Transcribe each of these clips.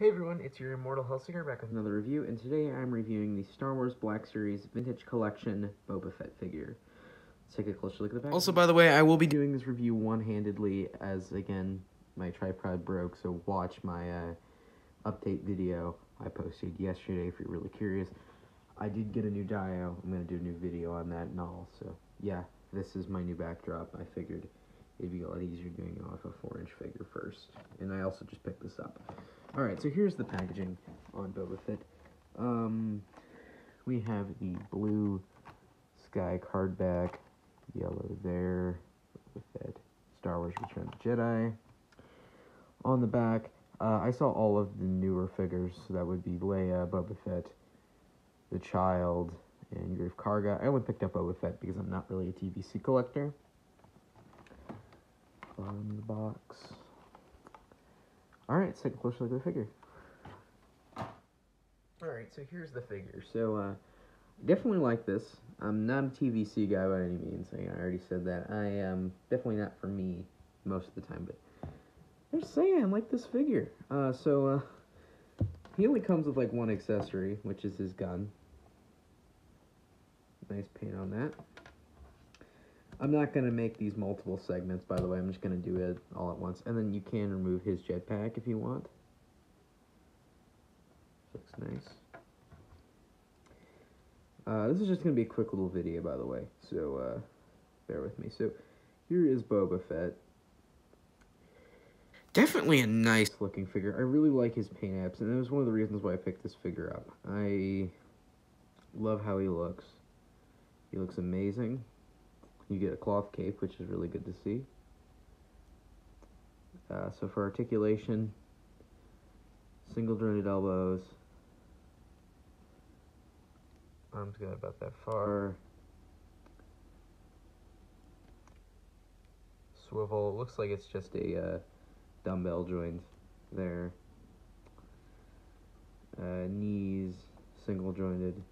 Hey everyone, it's your Immortal Hellsinger back with another review, and today I'm reviewing the Star Wars Black Series Vintage Collection Boba Fett figure. Let's take a closer look at the back. Also, by the way, I will be doing this review one-handedly, as, again, my tripod broke, so watch my uh, update video I posted yesterday if you're really curious. I did get a new dio, I'm going to do a new video on that and all, so yeah, this is my new backdrop. I figured it'd be a lot easier doing it off a 4-inch figure first, and I also just picked this up. Alright, so here's the packaging on Boba Fett. Um, we have the blue sky card back, yellow there, Boba Fett, Star Wars Return of the Jedi. On the back, uh, I saw all of the newer figures, so that would be Leia, Boba Fett, the Child, and Greef Karga. I only picked up Boba Fett because I'm not really a TVC collector. On the box. Alright, let's take a closer look at the figure. Alright, so here's the figure. So, uh, definitely like this. I'm not a TVC guy by any means. I already said that. I am um, definitely not for me most of the time, but I'm just saying, I like this figure. Uh, so, uh, he only comes with like one accessory, which is his gun. Nice paint on that. I'm not going to make these multiple segments, by the way. I'm just going to do it all at once. And then you can remove his jetpack if you want. Looks nice. Uh, this is just going to be a quick little video, by the way. So, uh, bear with me. So, here is Boba Fett. Definitely a nice looking figure. I really like his paint apps, and that was one of the reasons why I picked this figure up. I love how he looks. He looks amazing. You get a cloth cape, which is really good to see. Uh, so for articulation, single jointed elbows. Arms go about that far. Swivel. Looks like it's just a uh, dumbbell joint there. Uh, knees, single jointed.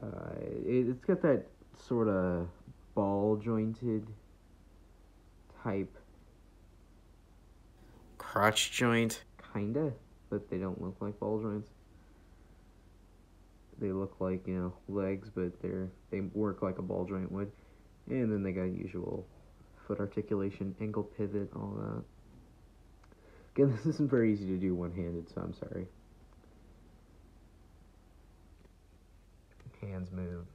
Uh, it, it's got that sort of ball jointed type crotch joint, kinda, but they don't look like ball joints. They look like you know legs, but they're they work like a ball joint would. And then they got usual foot articulation, ankle pivot, all that. Again, this isn't very easy to do one-handed, so I'm sorry. Hands move.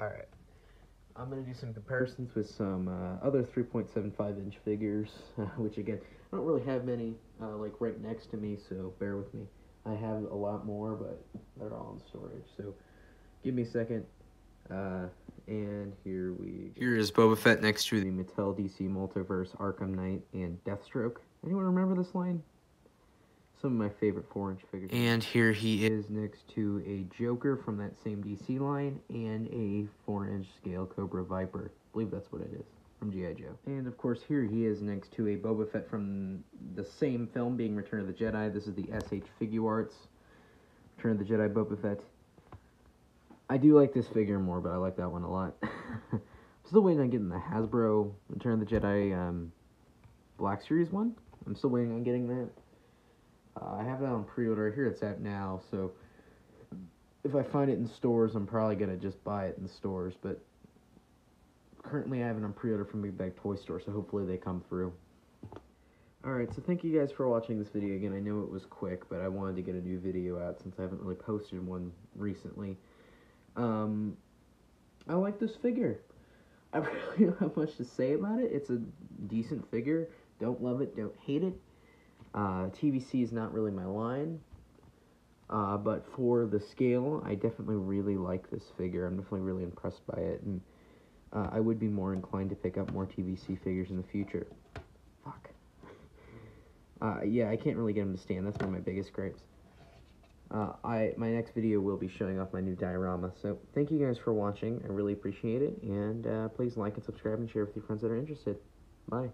Alright. I'm going to do some comparisons with some uh, other 3.75 inch figures, which again, I don't really have many uh, like right next to me, so bear with me. I have a lot more, but they're all in storage. So give me a second. Uh, and here we go. Here is Boba Fett next to the Mattel DC Multiverse Arkham Knight and Deathstroke. Anyone remember this line? Some of my favorite 4-inch figures. And here he is next to a Joker from that same DC line and a 4-inch scale Cobra Viper. I believe that's what it is from G.I. Joe. And of course here he is next to a Boba Fett from the same film being Return of the Jedi. This is the SH Figuarts Return of the Jedi Boba Fett. I do like this figure more, but I like that one a lot. I'm still waiting on getting the Hasbro Return of the Jedi um, Black Series one. I'm still waiting on getting that. Uh, I have that on pre-order. Here it's at now, so if I find it in stores, I'm probably going to just buy it in stores, but currently I have it on pre-order from Big Bad Toy Store, so hopefully they come through. Alright, so thank you guys for watching this video again. I know it was quick, but I wanted to get a new video out since I haven't really posted one recently. Um, I like this figure. I really don't have much to say about it. It's a decent figure. Don't love it, don't hate it. Uh, TVC is not really my line, uh, but for the scale, I definitely really like this figure. I'm definitely really impressed by it, and uh, I would be more inclined to pick up more TVC figures in the future. Fuck. Uh, yeah, I can't really get them to stand. That's one of my biggest gripes. Uh, I my next video will be showing off my new diorama. So thank you guys for watching. I really appreciate it, and uh, please like and subscribe and share with your friends that are interested. Bye.